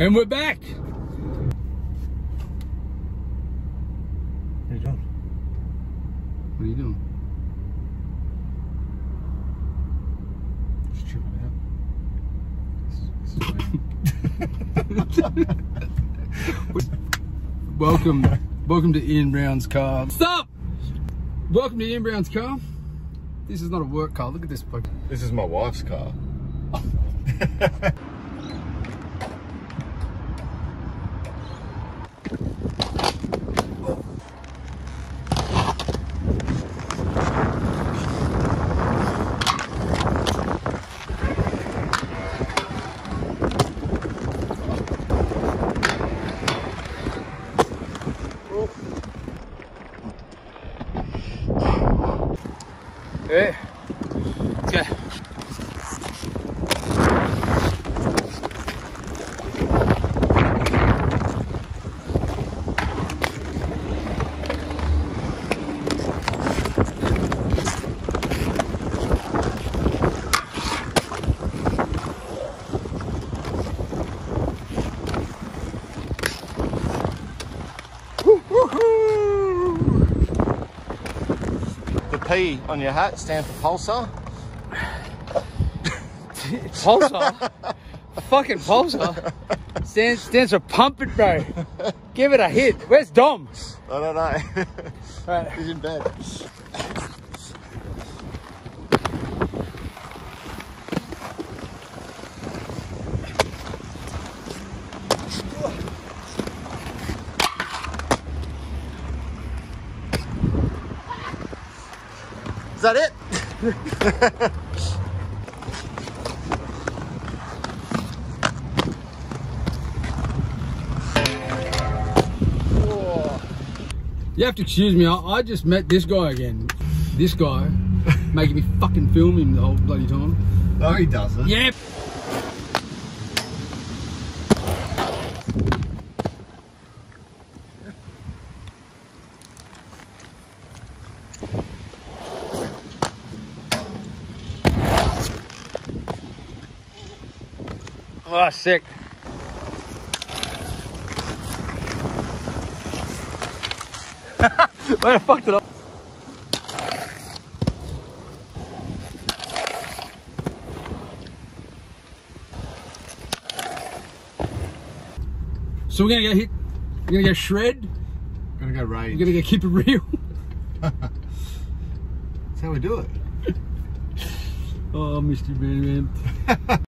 And we're back. What are you doing? What are you doing? Just tripping out. Welcome, welcome to Ian Brown's car. Stop! Welcome to Ian Brown's car. This is not a work car. Look at this. This is my wife's car. Yeah. P on your hat stands for pulsar. Pulsar. Fucking Pulsar. Stands, stands for pump it, bro. Give it a hit. Where's Dom? I don't know. Right. He's in bed. Is that it? You have to excuse me. I, I just met this guy again. This guy making me fucking film him the whole bloody time. No, he doesn't. Yeah. Oh, sick. Why I fucked it up? So we're gonna go hit. We're gonna go shred. We're Gonna go rage. We're gonna go keep it real. That's how we do it. Oh, Mr. Man, man.